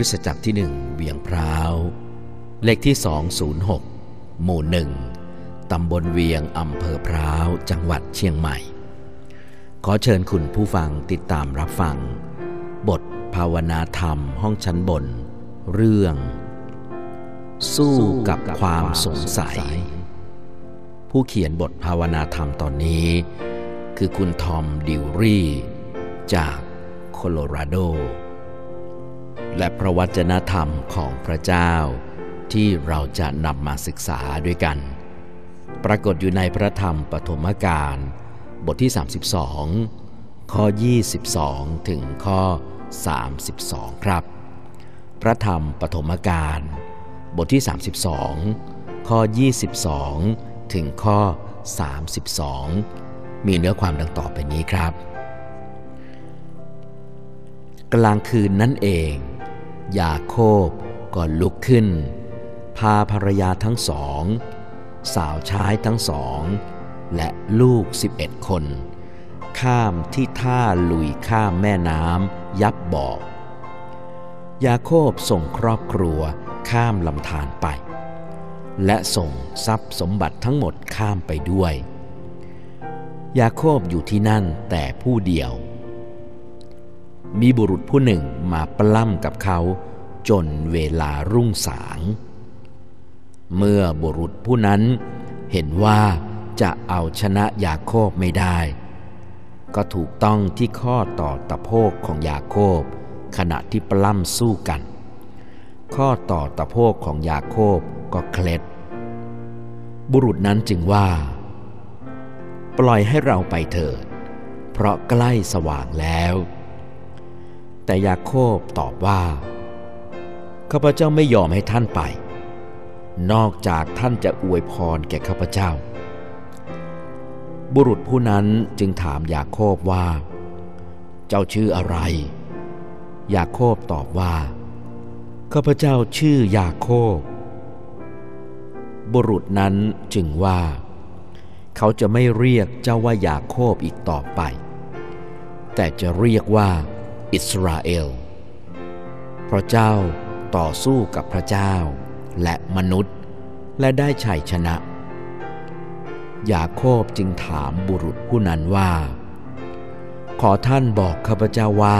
ริสตจักรที่หนึ่งเวียงพร้าว เลขที่ 206 หมู่หนึ่งตำบลเวียงอำเภอพร้าว จังหวัดเชียงใหม่ ขอเชิญคุณผู้ฟังติดตามรับฟัง บทภาวนาธรรมห้องชั้นบน เรื่อง สู้กับความสงสัย ผู้เขียนบทภาวนาธรรมตอนนี้ คือคุณทอมดิวรี่ จากโคโลราโด และพระวจนะธรรมของพระเจ้า ที่เราจะนำมาศึกษาด้วยกัน ปรากฏอยู่ในพระธรรมปฐมกาลบทที่ 32 ข้อ 22 ถึงข้อ 32 ครับ พระธรรมปฐมกาลบทที่ 32 ข้อ 22 ถึงข้อ 32 มีเนื้อความดังต่อไปนี้ครับ กลางคืนนั่นเอง ยาโคบก็ลุกขึ้น พาภรรยาทั้งสอง สาวใช้ทั้งสอง และลูกสิบเอ็ดคน ข้ามที่ท่าลุยข้ามแม่น้ำยับบอก ยาโคบส่งครอบครัวข้ามลำธารไป และส่งทรัพย์สมบัติทั้งหมดข้ามไปด้วย ยาโคบอยู่ที่นั่นแต่ผู้เดียว มีบุรุษผู้หนึ่งมาปล้ำกับเขา จนเวลารุ่งสาง เมื่อบุรุษผู้นั้นเห็นว่าจะเอาชนะยาโคบไม่ได้ ก็ถูกต้องที่ข้อต่อตะโพกของยาโคบ ขณะที่ปล้ำสู้กัน ข้อต่อตะโพกของยาโคบก็เคล็ด บุรุษนั้นจึงว่า ปล่อยให้เราไปเถิด เพราะใกล้สว่างแล้ว แต่ยาโคบตอบว่า ข้าพเจ้าไม่ยอมให้ท่านไป นอกจากท่านจะอวยพรแก่ข้าพเจ้า บุรุษผู้นั้นจึงถามยาโคบว่า เจ้าชื่ออะไร ยาโคบตอบว่า ข้าพเจ้าชื่อยาโคบ บุรุษนั้นจึงว่า เขาจะไม่เรียกเจ้าว่ายาโคบอีกต่อไป แต่จะเรียกว่า อิสราเอล เพราะเจ้าต่อสู้กับพระเจ้า และมนุษย์และได้ชัยชนะ ยาโคบจึงถามบุรุษผู้นั้นว่า ขอท่านบอกข้าพเจ้าว่า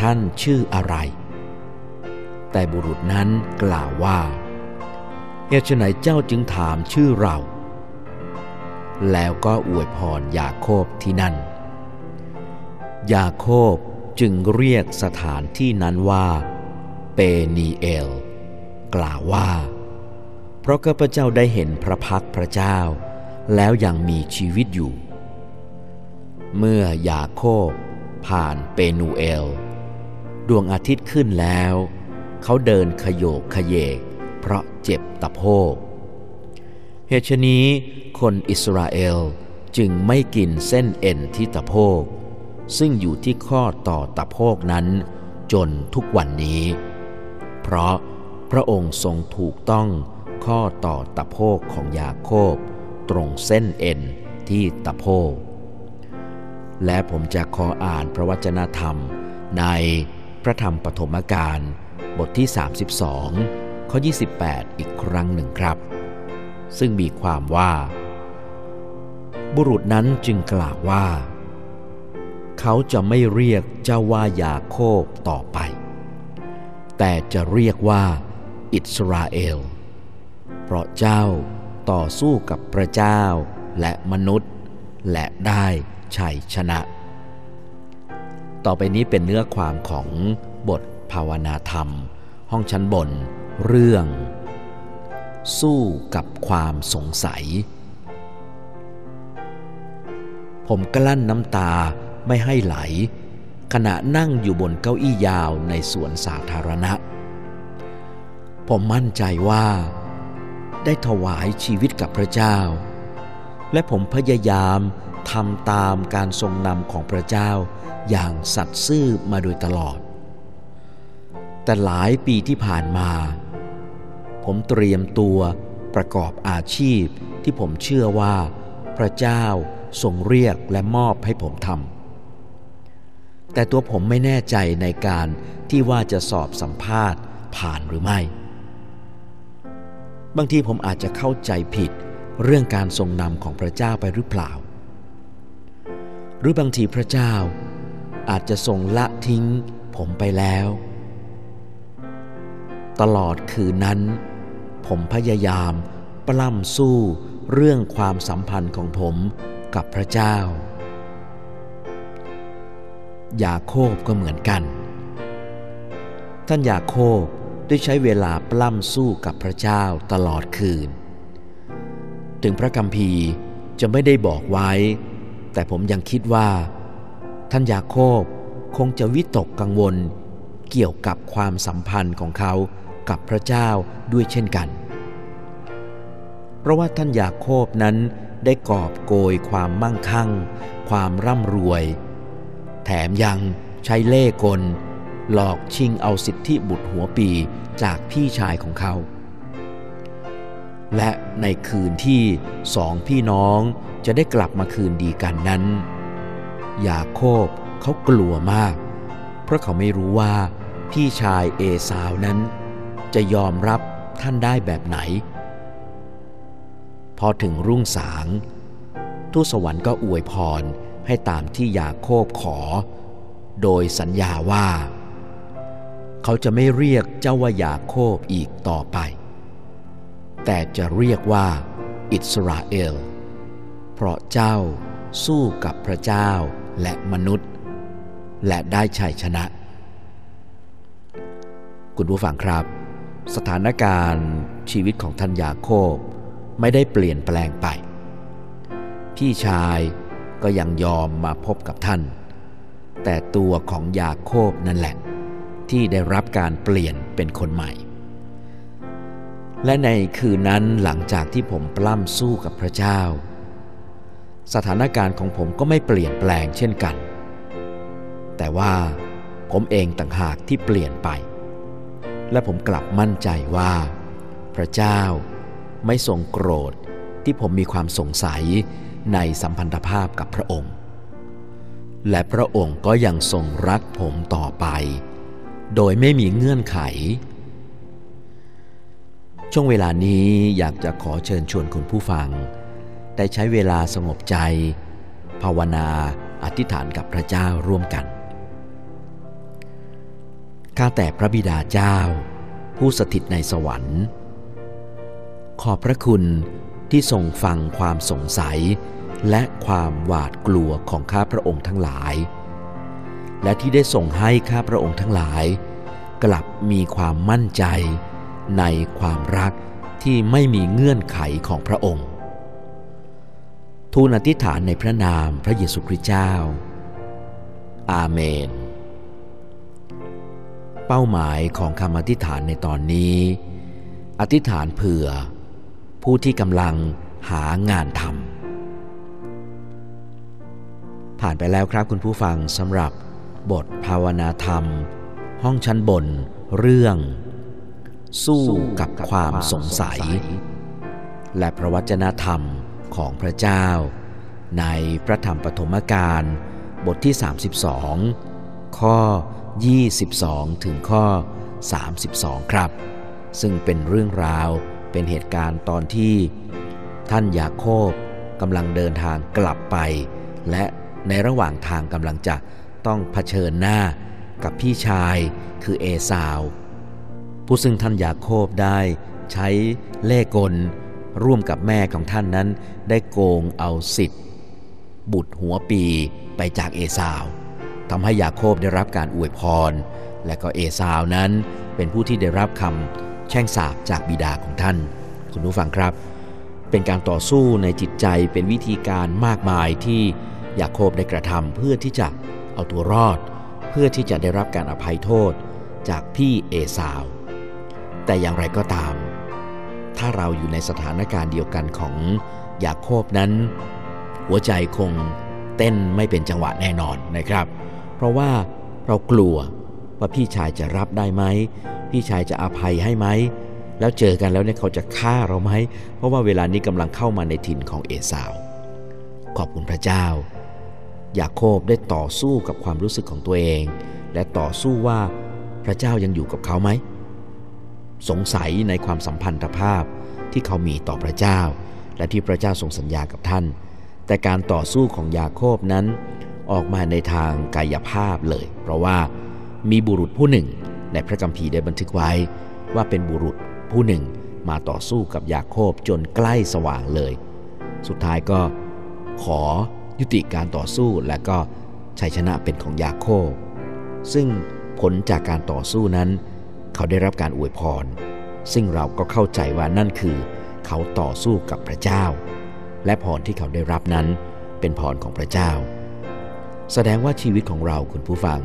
ท่านชื่ออะไร แต่บุรุษนั้นกล่าวว่าเหตุไหนเจ้าจึงถามชื่อเรา แล้วก็อวยพรยาโคบที่นั่น ยาโคบ จึงเรียกสถานที่นั้นว่า เปนีเอล กล่าวว่า เพราะข้าพเจ้าได้เห็นพระพักพระเจ้า แล้วยังมีชีวิตอยู่ เมื่อยาโคบผ่านเปนูเอล ดวงอาทิตย์ขึ้นแล้ว เขาเดินขยโยกขยเยก เพราะเจ็บตะโพกเหตุนี้คนอิสราเอลจึงไม่กินเส้นเอ็นที่ตะโพก ซึ่งอยู่ที่ข้อต่อตะโพกนั้น จนทุกวันนี้ เพราะพระองค์ทรงถูกต้องข้อต่อตะโพกของยาโคบ ตรงเส้นเอ็นที่ตะโพก และผมจะขออ่านพระวจนะธรรมในพระธรรมปฐมกาลบทที่ 32 ข้อ 28 อีกครั้งหนึ่งครับ ซึ่งมีความว่า บุรุษนั้นจึงกล่าวว่า เขาจะไม่เรียกเจ้าว่ายาโคบต่อไป แต่จะเรียกว่าอิสราเอล เพราะเจ้าต่อสู้กับพระเจ้าและมนุษย์ และได้ชัยชนะ ต่อไปนี้เป็นเนื้อความของบทภาวนาธรรม ห้องชั้นบน เรื่อง สู้กับความสงสัย ผมกลั้นน้ำตา ไม่ให้ไหล ขณะนั่งอยู่บนเก้าอี้ยาวในสวนสาธารณะ ผมมั่นใจว่า ได้ถวายชีวิตกับพระเจ้า และผมพยายามทำตามการทรงนำของพระเจ้าอย่างสัตย์ซื่อมาโดยตลอด แต่หลายปีที่ผ่านมา ผมเตรียมตัวประกอบอาชีพที่ผมเชื่อว่าพระเจ้าทรงเรียกและมอบให้ผมทำ แต่ตัวผมไม่แน่ใจในการที่ว่าจะสอบสัมภาษณ์ผ่านหรือไม่ บางทีผมอาจจะเข้าใจผิดเรื่องการทรงนำของพระเจ้าไปหรือเปล่า หรือบางทีพระเจ้าอาจจะทรงละทิ้งผมไปแล้ว ตลอดคืนนั้น ผมพยายามปล้ำสู้เรื่องความสัมพันธ์ของผมกับพระเจ้า ยาโคบก็เหมือนกัน ท่านยาโคบได้ใช้เวลาปล้ำสู้กับพระเจ้าตลอดคืน ถึงพระกัมพีจะไม่ได้บอกไว้ แต่ผมยังคิดว่า ท่านยาโคบคงจะวิตกกังวลเกี่ยวกับความสัมพันธ์ของเขากับพระเจ้าด้วยเช่นกัน เพราะว่าท่านยาโคบนั้นได้กอบโกยความมั่งคั่ง ความร่ำรวย แถมยังใช้เล่กล หลอกชิงเอาสิทธิบุตรหัวปีจากพี่ชายของเขา และในคืนที่สองพี่น้องจะได้กลับมาคืนดีกันนั้น ยาโคบเขากลัวมาก เพราะเขาไม่รู้ว่าพี่ชายเอสาวนั้น จะยอมรับท่านได้แบบไหน พอถึงรุ่งสางทูตสวรรค์ก็อวยพร ให้ตามที่ยาโคบขอ โดยสัญญาว่า เขาจะไม่เรียกเจ้าว่ายาโคบอีกต่อไป แต่จะเรียกว่า อิสราเอล เพราะเจ้าสู้กับพระเจ้าและมนุษย์ และได้ชัยชนะ คุณผู้ฟังครับ สถานการณ์ชีวิตของท่านยาโคบไม่ได้เปลี่ยนแปลงไป พี่ชาย ก็ยังยอมมาพบกับท่าน แต่ตัวของยาโคบนั่นแหละ ที่ได้รับการเปลี่ยนเป็นคนใหม่ และในคืนนั้นหลังจากที่ผมปล้ำสู้กับพระเจ้า สถานการณ์ของผมก็ไม่เปลี่ยนแปลงเช่นกัน แต่ว่าผมเองต่างหากที่เปลี่ยนไป และผมกลับมั่นใจว่า พระเจ้าไม่ทรงโกรธที่ผมมีความสงสัย ในสัมพันธภาพกับพระองค์ และพระองค์ก็ยังทรงรักผมต่อไป โดยไม่มีเงื่อนไข ช่วงเวลานี้อยากจะขอเชิญชวนคุณผู้ฟัง ได้ใช้เวลาสงบใจ ภาวนาอธิษฐานกับพระเจ้าร่วมกันข้าแต่พระบิดาเจ้า ผู้สถิตในสวรรค์ ขอบพระคุณ ที่ทรงฟังความสงสัย และความหวาดกลัวของข้าพระองค์ทั้งหลาย และที่ได้ส่งให้ข้าพระองค์ทั้งหลาย กลับมีความมั่นใจในความรักที่ไม่มีเงื่อนไขของพระองค์ ทูลอธิษฐานในพระนามพระเยซูคริสต์เจ้า อาเมน เป้าหมายของคำอธิษฐานในตอนนี้ อธิษฐานเผื่อ ผู้ที่กำลังหางานทำผ่านไปแล้วครับคุณผู้ฟังสำหรับบทภาวนาธรรม ห้องชั้นบน เรื่อง สู้กับความสงสัย และพระวจนะธรรมของพระเจ้า ในพระธรรมปฐมกาลบทที่ 32 ข้อ 22 ถึงข้อ 32 ครับ ซึ่งเป็นเรื่องราว เป็นเหตุการณ์ตอนที่ท่านยาโคบกำลังเดินทางกลับไป และในระหว่างทางกำลังจะต้องเผชิญหน้ากับพี่ชายคือเอสาว ผู้ซึ่งท่านยาโคบได้ใช้เล่กล ร่วมกับแม่ของท่านนั้นได้โกงเอาสิทธิ์บุตรหัวปีไปจากเอสาวทำให้ยาโคบได้รับการอวยพร และก็เอสาวนั้นเป็นผู้ที่ได้รับคำ แช่งสาบจากบิดาของท่าน คุณผู้ฟังครับ เป็นการต่อสู้ในจิตใจเป็นวิธีการมากมายที่ยาโคบได้กระทำเพื่อที่จะเอาตัวรอด เพื่อที่จะได้รับการอภัยโทษจากพี่เอสาว แต่อย่างไรก็ตาม ถ้าเราอยู่ในสถานการณ์เดียวกันของยาโคบนั้น หัวใจคงเต้นไม่เป็นจังหวะแน่นอนนะครับ เพราะว่าเรากลัวว่าพี่ชายจะรับได้ไหม พี่ชายจะอภัยให้ไหม แล้วเจอกันแล้วเนี่ยเขาจะฆ่าเราไหม เพราะว่าเวลานี้กำลังเข้ามาในถิ่นของเอสาว ขอบคุณพระเจ้ายาโคบได้ต่อสู้กับความรู้สึกของตัวเอง และต่อสู้ว่าพระเจ้ายังอยู่กับเขาไหม สงสัยในความสัมพันธภาพที่เขามีต่อพระเจ้า และที่พระเจ้าทรงสัญญากับท่าน แต่การต่อสู้ของยาโคบนั้นออกมาในทางกายภาพเลย เพราะว่ามีบุรุษผู้หนึ่ง ในพระคัมภีร์ได้บันทึกไว้ ว่าเป็นบุรุษผู้หนึ่งมาต่อสู้กับยาโคบจนใกล้สว่างเลย สุดท้ายก็ขอยุติการต่อสู้และก็ชัยชนะเป็นของยาโคบซึ่งผลจากการต่อสู้นั้น เขาได้รับการอวยพร ซึ่งเราก็เข้าใจว่านั่นคือ เขาต่อสู้กับพระเจ้า และพรที่เขาได้รับนั้นเป็นพรของพระเจ้า แสดงว่าชีวิตของเราคุณผู้ฟัง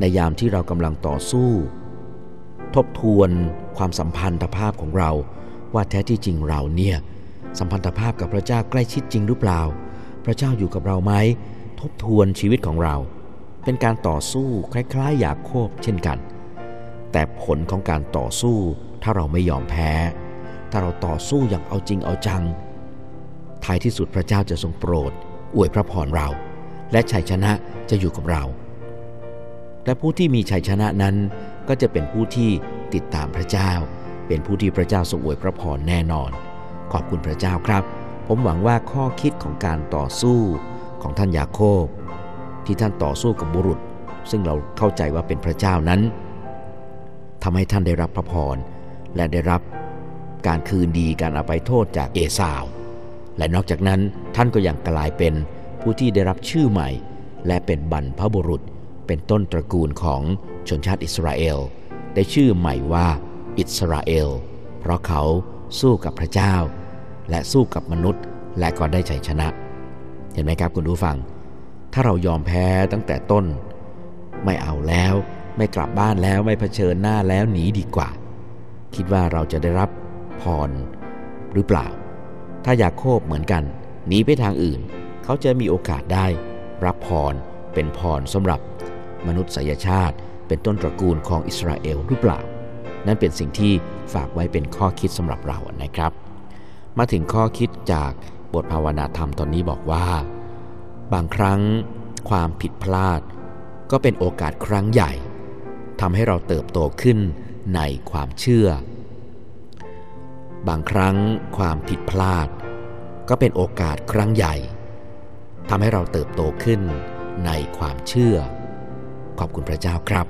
ในยามที่เรากำลังต่อสู้ ทบทวนความสัมพันธภาพของเรา ว่าแท้ที่จริงเราเนี่ยสัมพันธภาพกับพระเจ้าใกล้ชิดจริงหรือเปล่า พระเจ้าอยู่กับเราไหมทบทวนชีวิตของเรา เป็นการต่อสู้คล้ายๆ อยากโคบเช่นกัน แต่ผลของการต่อสู้ถ้าเราไม่ยอมแพ้ ถ้าเราต่อสู้อย่างเอาจริงเอาจังท้ายที่สุดพระเจ้าจะทรงโปรด อวยพระพรเรา และชัยชนะจะอยู่กับเรา และผู้ที่มีชัยชนะนั้น ก็จะเป็นผู้ที่ติดตามพระเจ้า เป็นผู้ที่พระเจ้าทรงอวยพระพรแน่นอน ขอบคุณพระเจ้าครับ ผมหวังว่าข้อคิดของการต่อสู้ของท่านยาโคบ ที่ท่านต่อสู้กับบุรุษ ซึ่งเราเข้าใจว่าเป็นพระเจ้านั้นทำให้ท่านได้รับพระพรและได้รับการคืนดีการอภัยโทษจากเอสาว และนอกจากนั้นท่านก็ยังกลายเป็นผู้ที่ได้รับชื่อใหม่ และเป็นบรรพบุรุษ เป็นต้นตระกูลของชนชาติอิสราเอล ได้ชื่อใหม่ว่าอิสราเอล เพราะเขาสู้กับพระเจ้า และสู้กับมนุษย์ และก็ได้ชัยชนะ เห็นไหมครับคุณผู้ฟัง ถ้าเรายอมแพ้ตั้งแต่ต้น ไม่เอาแล้ว ไม่กลับบ้านแล้วไม่เผชิญหน้าแล้วหนีดีกว่า คิดว่าเราจะได้รับพรหรือเปล่า ถ้าอยากโคบเหมือนกันหนีไปทางอื่น เขาจะมีโอกาสได้ รับพรเป็นพรสำหรับ มนุษยชาติ เป็นต้นตระกูลของอิสราเอลหรือเปล่า นั่นเป็นสิ่งที่ฝากไว้เป็นข้อคิดสำหรับเรานะครับ มาถึงข้อคิดจากบทภาวนาธรรมตอนนี้บอกว่า บางครั้งความผิดพลาด ก็เป็นโอกาสครั้งใหญ่ทำให้เราเติบโตขึ้นในความเชื่อ บางครั้งความผิดพลาด ก็เป็นโอกาสครั้งใหญ่ทำให้เราเติบโตขึ้นในความเชื่อ ขอบคุณพระเจ้าครับ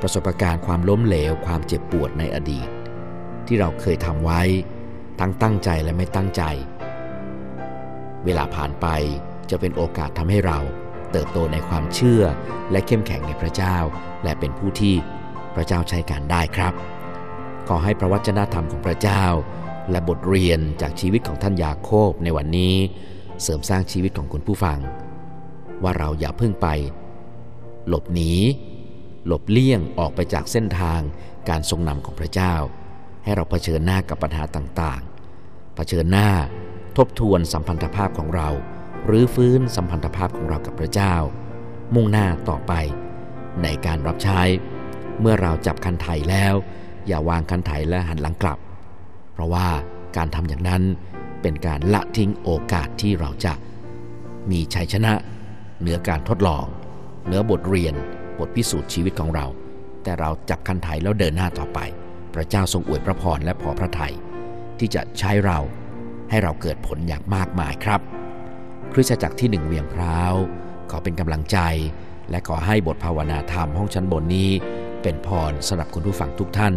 ประสบการณ์ความล้มเหลวความเจ็บปวดในอดีต ที่เราเคยทำไว้ ทั้งตั้งใจและไม่ตั้งใจ เวลาผ่านไปจะเป็นโอกาสทำให้เราเติบโตในความเชื่อและเข้มแข็งในพระเจ้า และเป็นผู้ที่พระเจ้าใช้การได้ครับ ขอให้พระวจนะธรรมของพระเจ้า และบทเรียนจากชีวิตของท่านยาโคบในวันนี้ เสริมสร้างชีวิตของคุณผู้ฟัง ว่าเราอย่าเพิ่งไป หลบหนีหลบเลี่ยงออกไปจากเส้นทางการทรงนำของพระเจ้า ให้เราเผชิญหน้ากับปัญหาต่างๆ เผชิญหน้าทบทวนสัมพันธภาพของเรา หรือฟื้นสัมพันธภาพของเรากับพระเจ้า มุ่งหน้าต่อไป ในการรับใช้ เมื่อเราจับคันไถแล้ว อย่าวางคันไถและหันหลังกลับ เพราะว่าการทำอย่างนั้นเป็นการละทิ้งโอกาสที่เราจะมีชัยชนะเหนือการทดลอง เหนือบทเรียน บทพิสูจน์ชีวิตของเรา แต่เราจับคันไถแล้วเดินหน้าต่อไป พระเจ้าทรงอวยพระพรและพอพระทัยที่จะใช้เราให้เราเกิดผลอย่างมากมายครับ คริสตจักรที่หนึ่งเวียงพร้าวขอเป็นกำลังใจ และขอให้บทภาวนาธรรมห้องชั้นบนนี้ เป็นพรสำหรับคุณผู้ฟังทุกท่าน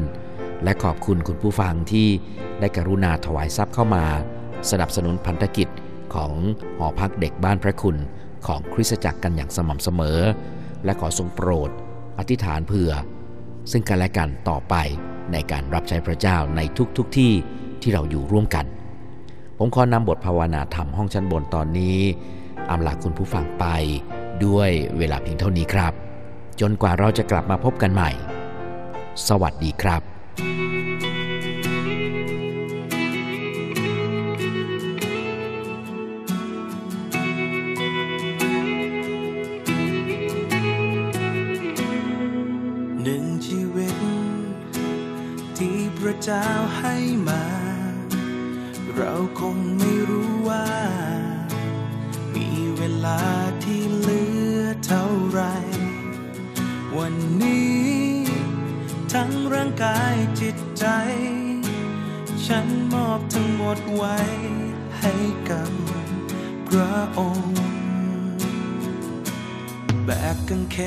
และขอบคุณคุณผู้ฟังที่ได้กรุณาถวายทรัพย์เข้ามา สนับสนุนพันธกิจของหอพักเด็กบ้านพระคุณ ของคริสตจักรกันอย่างสม่ำเสมอ และขอทรงโปรด อธิษฐานเผื่อ ซึ่งกันและกันต่อไปในการรับใช้พระเจ้าในทุกๆทที่ที่เราอยู่ร่วมกัน ผมขอนำบทภาวนาธรรมห้องชั้นบนตอนนี้อำลาคุณผู้ฟังไปด้วยเวลาเพียงเท่านี้ครับ จนกว่าเราจะกลับมาพบกันใหม่ สวัสดีครับ นึ่งชีวิต ที่พระเจ้าให้มา เราคงไม่รู้ว่า มีเวลาที่เหลือเท่าไร วันนี้ ทั้งร่างกายจิตใจ ฉันมอบทั้งหมดไว้ให้กับพระองค์ แบกกังเข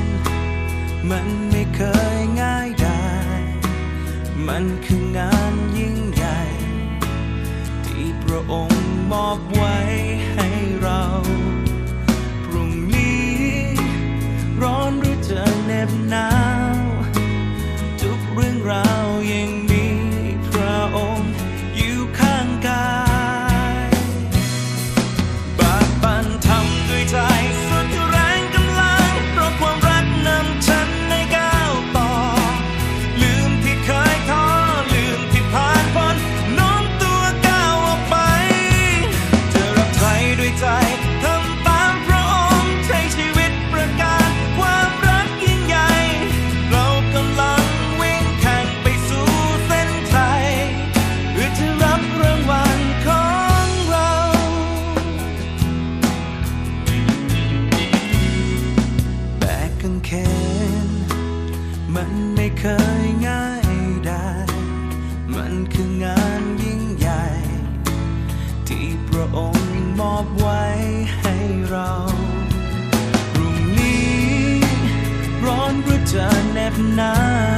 น มันไม่เคยง่ายได้มันคืองานยิ่งใหญ่ ที่พระองค์มอบไว้ at night.